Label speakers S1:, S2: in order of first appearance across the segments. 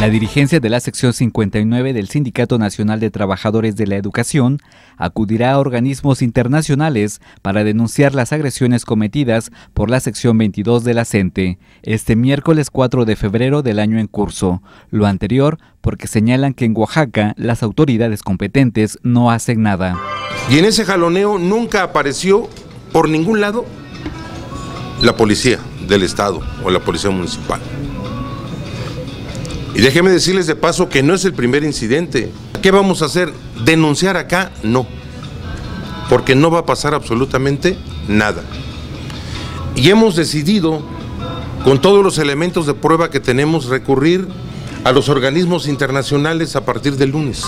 S1: La dirigencia de la sección 59 del Sindicato Nacional de Trabajadores de la Educación acudirá a organismos internacionales para denunciar las agresiones cometidas por la sección 22 de la CENTE este miércoles 4 de febrero del año en curso. Lo anterior porque señalan que en Oaxaca las autoridades competentes no hacen nada.
S2: Y en ese jaloneo nunca apareció por ningún lado la policía del Estado o la policía municipal. Y déjenme decirles de paso que no es el primer incidente. ¿Qué vamos a hacer? ¿Denunciar acá? No. Porque no va a pasar absolutamente nada. Y hemos decidido, con todos los elementos de prueba que tenemos, recurrir a los organismos internacionales a partir del lunes.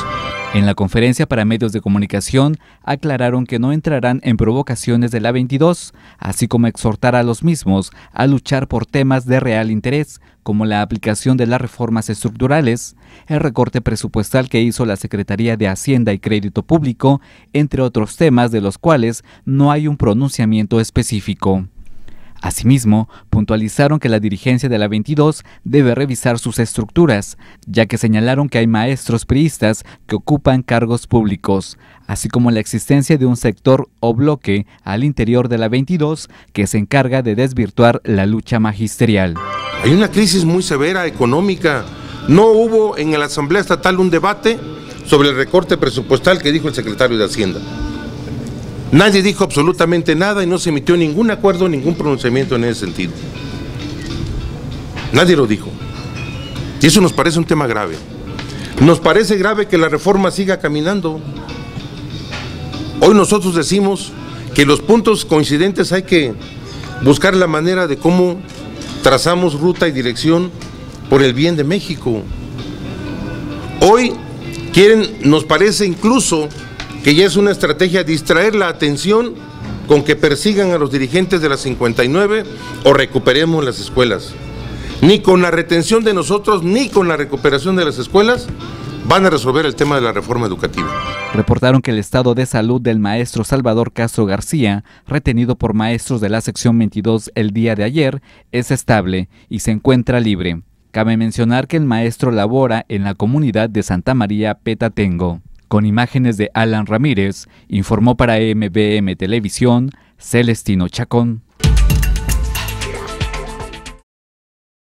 S1: En la conferencia para medios de comunicación aclararon que no entrarán en provocaciones de la 22, así como exhortar a los mismos a luchar por temas de real interés, como la aplicación de las reformas estructurales, el recorte presupuestal que hizo la Secretaría de Hacienda y Crédito Público, entre otros temas de los cuales no hay un pronunciamiento específico. Asimismo, puntualizaron que la dirigencia de la 22 debe revisar sus estructuras, ya que señalaron que hay maestros priistas que ocupan cargos públicos, así como la existencia de un sector o bloque al interior de la 22 que se encarga de desvirtuar la lucha magisterial.
S2: Hay una crisis muy severa económica. No hubo en la Asamblea Estatal un debate sobre el recorte presupuestal que dijo el secretario de Hacienda. Nadie dijo absolutamente nada y no se emitió ningún acuerdo, ningún pronunciamiento en ese sentido. Nadie lo dijo. Y eso nos parece un tema grave. Nos parece grave que la reforma siga caminando. Hoy nosotros decimos que los puntos coincidentes hay que buscar la manera de cómo trazamos ruta y dirección por el bien de México. Hoy quieren, nos parece incluso que ya es una estrategia distraer la atención con que persigan a los dirigentes de la 59 o recuperemos las escuelas. Ni con la retención de nosotros, ni con la recuperación de las escuelas van a resolver el tema de la reforma educativa.
S1: Reportaron que el estado de salud del maestro Salvador Castro García, retenido por maestros de la sección 22 el día de ayer, es estable y se encuentra libre. Cabe mencionar que el maestro labora en la comunidad de Santa María Petatengo con imágenes de Alan Ramírez, informó para MBM Televisión Celestino Chacón.